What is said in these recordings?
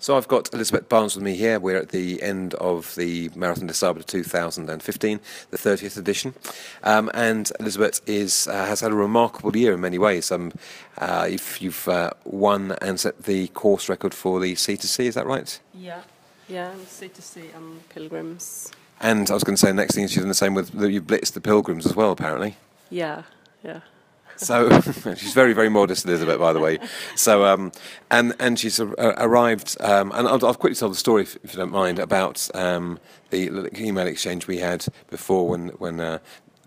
So I've got Elizabet Barnes with me here. We're at the end of the Marathon des Sables 2015, the 30th edition, um, and Elizabet is uh, has had a remarkable year in many ways. Um, uh, if you've uh, won and set the course record for the C2C, is that right? Yeah, yeah, C2C and Pilgrims. And I was going to say, the next thing is you've done the same with you blitzed the Pilgrims as well, apparently. Yeah, yeah. So she's very, very modest, Elizabet, by the way. So, um, and and she's arrived, um, and I'll, I'll, quickly tell the story, if, if you don't mind, about um, the email exchange we had before when when. Uh,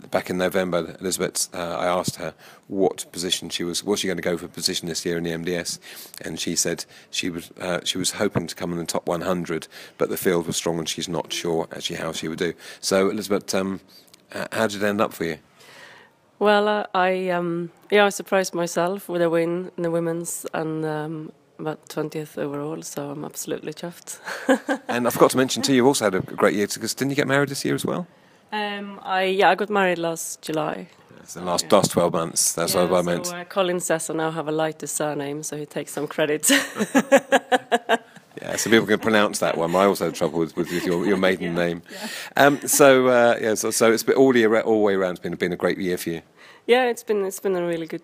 back in November, Elizabet, uh, I asked her what position she was. Was she going to go for a position this year in the MDS? And she said she was uh, she was hoping to come in the top 100, but the field was strong, and she's not sure actually how she would do. So, Elizabet, um, how did it end up for you? Well, uh, I um, yeah, I surprised myself with a win in the women's and um, about 20th overall, so I'm absolutely chuffed. and I forgot to mention too, you also had a great year because didn't you get married this year as well? Um, I yeah, I got married last July. Yes, the last yeah. last 12 months. That's yeah, what I meant. So, uh, Colin says I now have a lighter surname, so he takes some credit. Yeah, so people can pronounce that one. I also had trouble with, with your, your maiden yeah, name. Um, so uh, yeah, so, so it's been all the all the way around. It's been been a great year for you. Yeah, it's been it's been a really good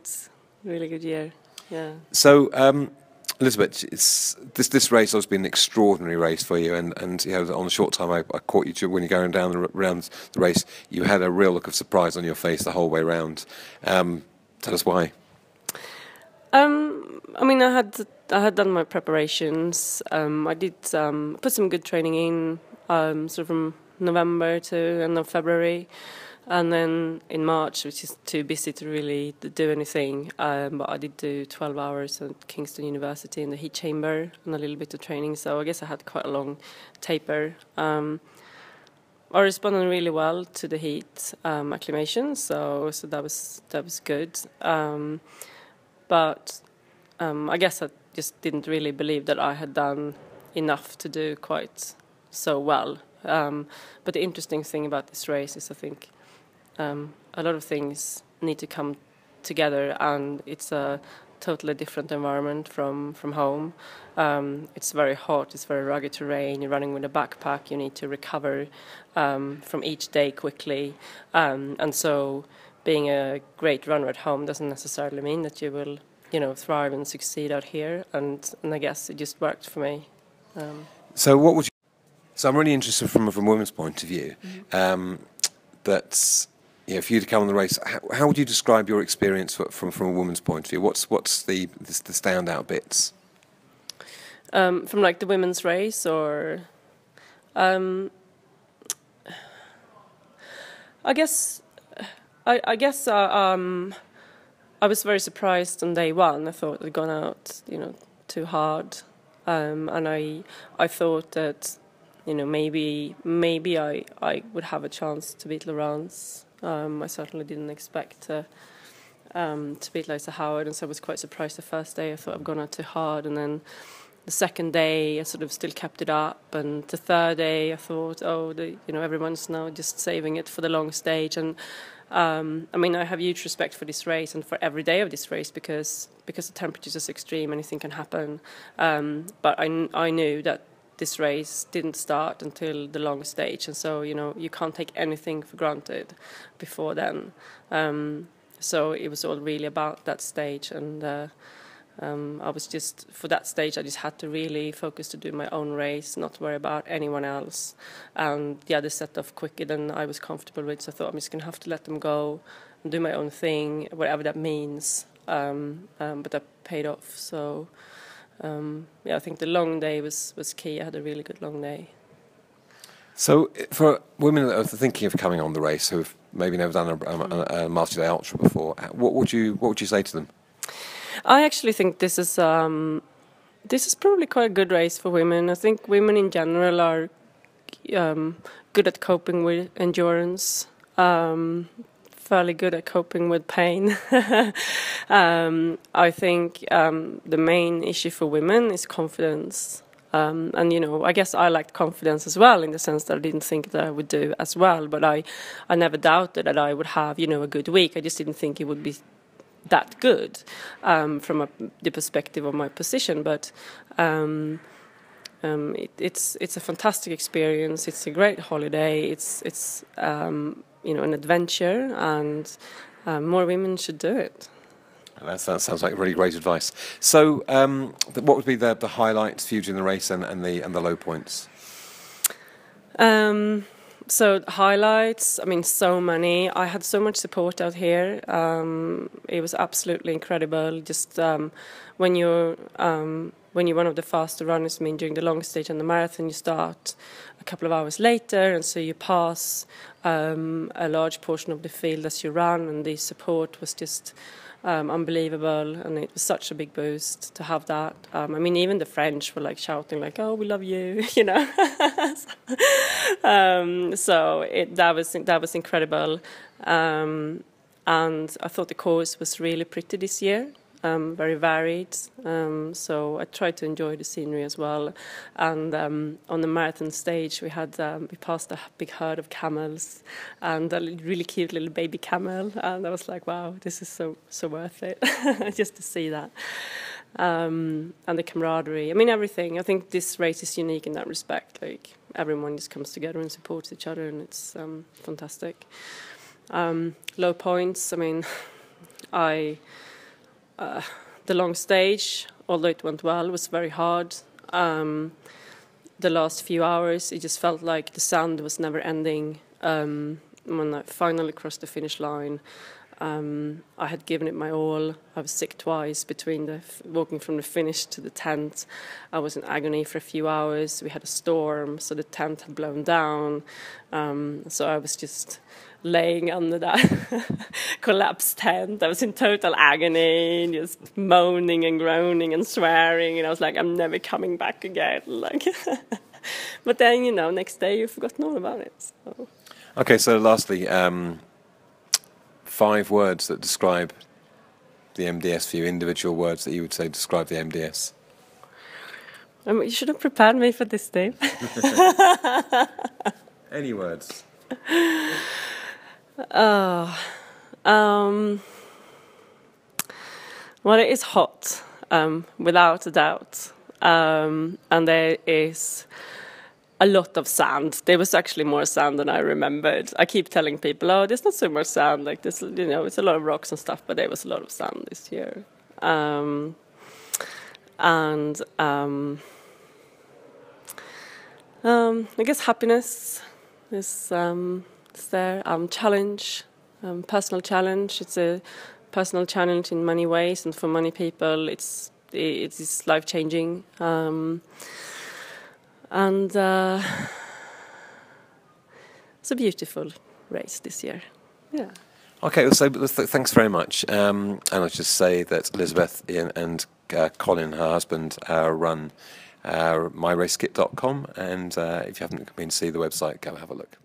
really good year. Yeah. So. Um, Elizabet, this this race has been an extraordinary race for you, and, and you know, on the short time I, I caught you when you're going down the, around the race, you had a real look of surprise on your face the whole way around. Um, tell us why. Um, I mean, I had I had done my preparations. Um, I did um, put some good training in, um, sort of from November to end of February, and then in March, which is too busy to really do anything. Um, but I did do 12 hours at Kingston University in the heat chamber and a little bit of training. So I guess I had quite a long taper. Um, I responded really well to the heat um, acclimation, so so that was that was good. Um, but um, I guess I just didn't really believe that I had done enough to do quite so well. Um, but the interesting thing about this race is, I think, um, a lot of things need to come together, and it's a totally different environment from from home. Um, it's very hot. It's very rugged terrain. You're running with a backpack. You need to recover um, from each day quickly, um, and so being a great runner at home doesn't necessarily mean that you will you know thrive and succeed out here and and I guess it just worked for me. Um, so what would you? So I'm really interested from from a woman's point of view. Mm-hmm. Um, that know, if you to come on the race, how, how, would you describe your experience from from a woman's point of view? What's what's the the, the standout bits? Um, from like the women's race, or um, I guess I, I guess uh, um, I was very surprised on day one. I thought I'd gone out, you know, too hard, um, and I I thought that, you know, maybe maybe I I would have a chance to beat Laurence. Um, I certainly didn't expect to um, to beat Lisa Howard, and so I was quite surprised the first day. I thought I've gone out too hard, and then the second day I sort of still kept it up, and the third day I thought, oh, the, you know, everyone's now just saving it for the long stage, and um, I mean, I have huge respect for this race and for every day of this race because because the temperatures are extreme, anything can happen. Um, but I, I knew that this race didn't start until the long stage, and so you know you can't take anything for granted before then. Um, so it was all really about that stage, and uh, um, I was just for that stage. I just had to really focus to do my own race, not worry about anyone else. And the other set off quicker than I was comfortable with. So I thought I'm just gonna have to let them go and do my own thing, whatever that means. Um, um, but that paid off. So um, yeah, I think the long day was was key. I had a really good long day. So, for women that are thinking of coming on the race who've maybe never done a, a, a multi-day ultra before, what would you what would you say to them? I actually think this is um, this is probably quite a good race for women. I think women in general are um, good at coping with endurance, um, fairly good at coping with pain. Um, I think um, the main issue for women is confidence. Um, and you know, I guess I lacked confidence as well in the sense that I didn't think that I would do as well. But I, I never doubted that I would have, you know, a good week. I just didn't think it would be that good um, from a, the perspective of my position. But um, um, it, it's it's a fantastic experience. It's a great holiday. It's it's um, you know an adventure, and um, more women should do it. That sounds, sounds like really great advice. So, um, what would be the, the highlights for you during the race and, and the and the low points? Um, so highlights, I mean, so many. I had so much support out here. Um, it was absolutely incredible. Just um, when you're um, when you're one of the faster runners, I mean, during the long stage and the marathon, you start a couple of hours later, and so you pass um, a large portion of the field as you run, and the support was just um, unbelievable, and it was such a big boost to have that. Um, I mean, even the French were like shouting, like, "Oh, we love you," you know. um, so it, that was that was incredible, um, and I thought the course was really pretty this year um, very varied. Um, so I tried to enjoy the scenery as well. And um, on the marathon stage, we had um, we passed a big herd of camels and a really cute little baby camel, and I was like, wow, this is so so worth it just to see that. Um, and the camaraderie. I mean, everything. I think this race is unique in that respect. Like everyone just comes together and supports each other, and it's um, fantastic. low points. I mean, I the long stage, although it went well, was very hard. Um, the last few hours, it just felt like the sand was never ending. Um, when I finally crossed the finish line, um, I had given it my all. I was sick twice between the walking from the finish to the tent. I was in agony for a few hours. We had a storm, so the tent had blown down. Um, so I was just laying under that collapsed tent. I was in total agony, just moaning and groaning and swearing. And I was like, I'm never coming back again. Like, but then you know, next day you've forgotten all about it. So. Okay, so lastly. Um five words that describe the MDS for you, individual words that you would say describe the MDS? Um, you should have prepared me for this, Dave. Any words? Oh, um, well, it is hot, um, without a doubt. Um, and there is a lot of sand. There was actually more sand than I remembered. I keep telling people, "Oh, there's not so much sand. Like this, you know, it's a lot of rocks and stuff." But there was a lot of sand this year, um, and um, um, I guess happiness is um, there. Um, challenge, um, personal challenge. It's a personal challenge in many ways, and for many people, it's it is life changing. And uh, it's a beautiful race this year. Yeah. Okay, so thanks very much. Um, and I'll just say that Elizabet Ian, and uh, Colin, her husband, uh, run uh, myracekit.com. And uh, if you haven't been to see the website, go have a look.